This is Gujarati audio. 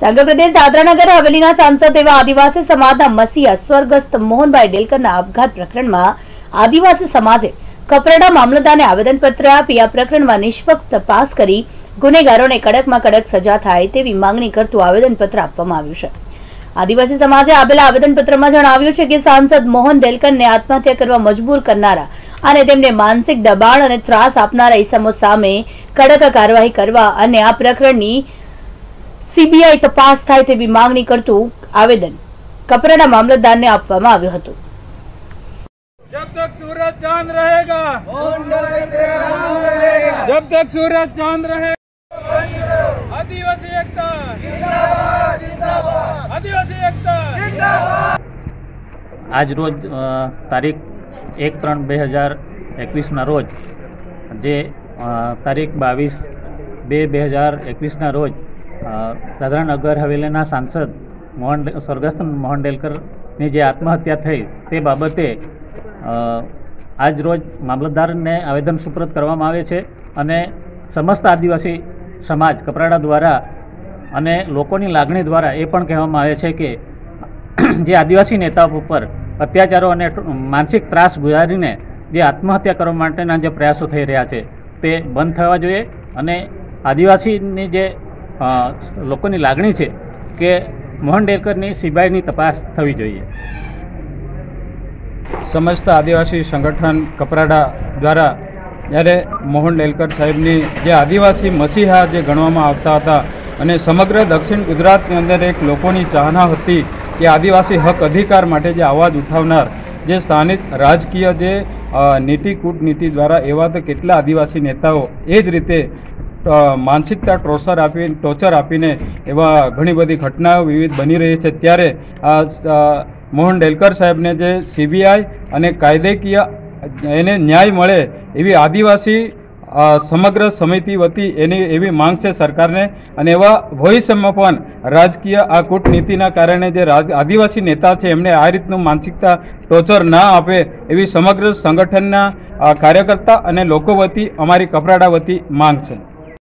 સંઘ પ્રદેશ દાદરાનગર હવેલીના સાંસદ એવા આદિવાસી સમાજના મસીહા સ્વર્ગસ્થ મોહનભાઈ ડેલકરના આપઘાત પ્રકરણમાં આદિવાસી સમાજે કપરાડા મામલતદારને આવેદનપત્ર આપી આ પ્રકરણમાં નિષ્પક્ષ તપાસ કરી ગુનેગારોને કડકમાં કડક સજા થાય તેવી માંગણી કરતું આવેદનપત્ર આપવામાં આવ્યું છે. આદિવાસી સમાજે આપેલા આવેદનપત્રમાં જણાવ્યું છે કે સાંસદ મોહન ડેલકરને આત્મહત્યા કરવા મજબૂર કરનારા અને તેમને માનસિક દબાણ અને ત્રાસ આપનારા ઇસમો સામે કડક કાર્યવાહી કરવા અને આ પ્રકરણની સીબીઆઈ તપાસ થાય તેવી માંગણી કરતું આવેદન કપરાના મામલતદારને આપવામાં આવ્યું હતું. જબ તક સૂરજ ચાંદ રહેગા જબ તક સૂરજ ચાંદ રહે આદિવાસી એકતા. આદિવાસી એકતા. આજ રોજ તારીખ એક ત્રણ બે હજાર એકવીસના રોજ જે તારીખ બાવીસ બે બે હજાર એકવીસના રોજ દાદરાનગર હવેલીના સાંસદ મોહન સ્વર્ગસ્થ મોહન ડેલકરની જે આત્મહત્યા થઈ તે બાબતે આજ રોજ મામલતદારને આવેદન સુપ્રત કરવામાં આવે છે અને સમસ્ત આદિવાસી સમાજ, કપરાડા દ્વારા અને લોકોની લાગણી દ્વારા એ પણ કહેવામાં આવે છે કે, જે આદિવાસી નેતાઓ ઉપર અત્યાચારો અને માનસિક ત્રાસ ગુજારીને જે આત્મહત્યા કરવા માટેના જે પ્રયાસો થઈ રહ્યા છે તે બંધ થવા જોઈએ અને આદિવાસીની જે લોકોની લાગણી છે કે મોહન ડેલકરની સીબીઆઈની તપાસ થવી જોઈએ. સમસ્ત આદિવાસી સંગઠન કપરાડા દ્વારા જ્યારે મોહન ડેલકર સાહેબની જે આદિવાસી મસીહા જે ગણવામાં આવતા હતા અને સમગ્ર દક્ષિણ ગુજરાતની અંદર એક લોકોની ચાહના હતી કે આદિવાસી હક અધિકાર માટે જે અવાજ ઉઠાવનાર જે સ્થાનિક રાજકીય જે નીતિ કૂટનીતિ દ્વારા એવા તો કેટલા આદિવાસી નેતાઓ એ જ રીતે માનસિકતા ટોર્ચર આપી, ટોર્ચર આપીને એવા ઘણી બધી ઘટનાઓ વિવિધ બની રહી છે. ત્યારે આ મોહન ડેલકર સાહેબને જે સીબીઆઈ અને કાયદેકીય એને ન્યાય મળે એવી આદિવાસી સમગ્ર સમિતિ વતી એની એવી માંગ છે સરકારને. અને એવા ભવિષ્યમાં પણ રાજકીય આ કૂટનીતિના કારણે જે રાજ, આદિવાસી નેતા છે, એમને આ રીતનું માનસિકતા ટોર્ચર ના આપે એવી સમગ્ર સંગઠનના કાર્યકર્તા અને લોકો વતી અમારી કપરાડા વતી માંગ છે.